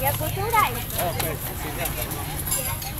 E é culturais. É,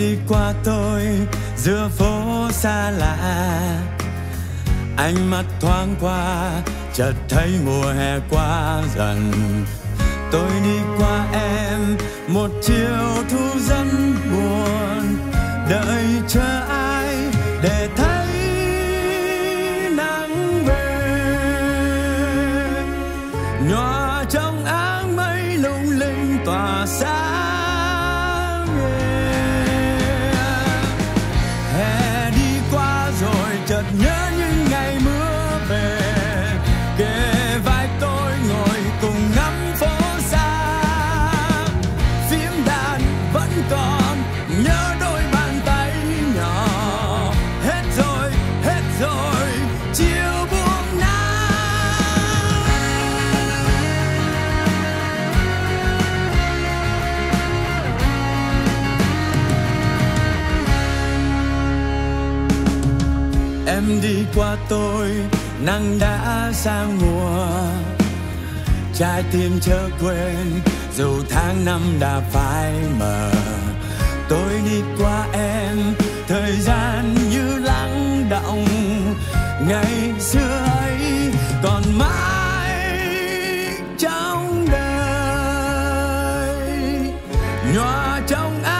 đi qua tôi, giữa phố xa lạ. Ánh mắt thoáng qua, chợt thấy mùa hè qua dần. Tôi đi qua em, một chiều thu rất buồn. Đợi chờ ai để thấy Em đi qua tôi, nắng đã sang mùa. Trái tim chớ quên, dù tháng năm đã phai mờ. Tôi đi qua em, thời gian như lắng động. Ngày xưa ấy còn mãi trong đời. Nhòa trong áng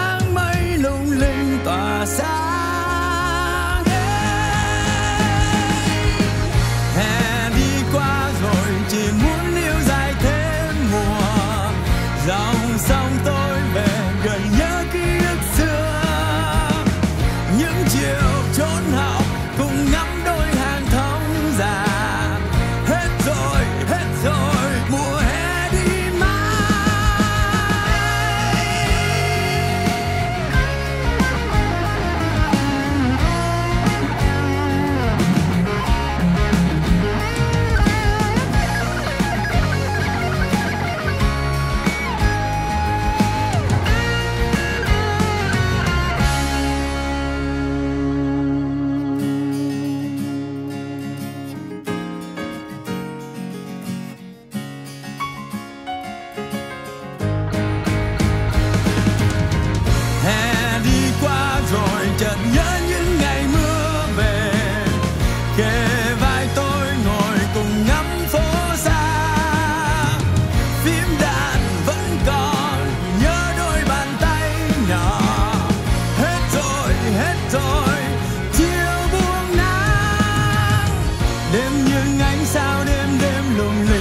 Dòng sông tôi về gợi nhớ ký ức xưa. Những chiều trốn học những ánh sao đêm đêm lung linh.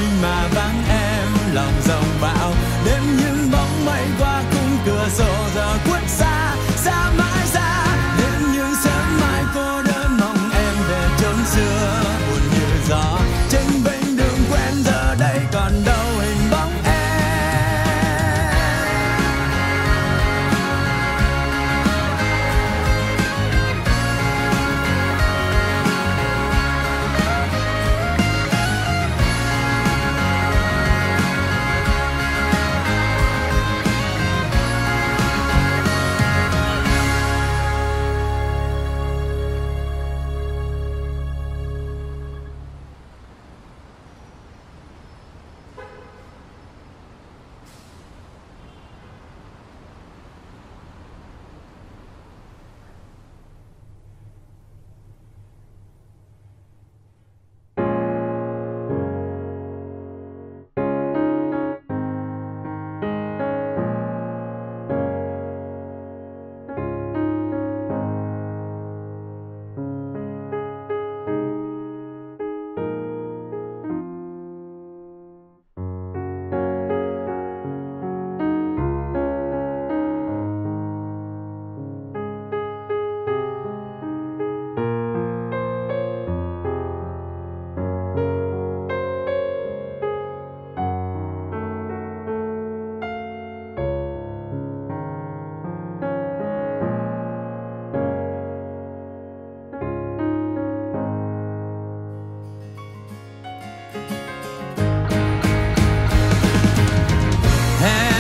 hand.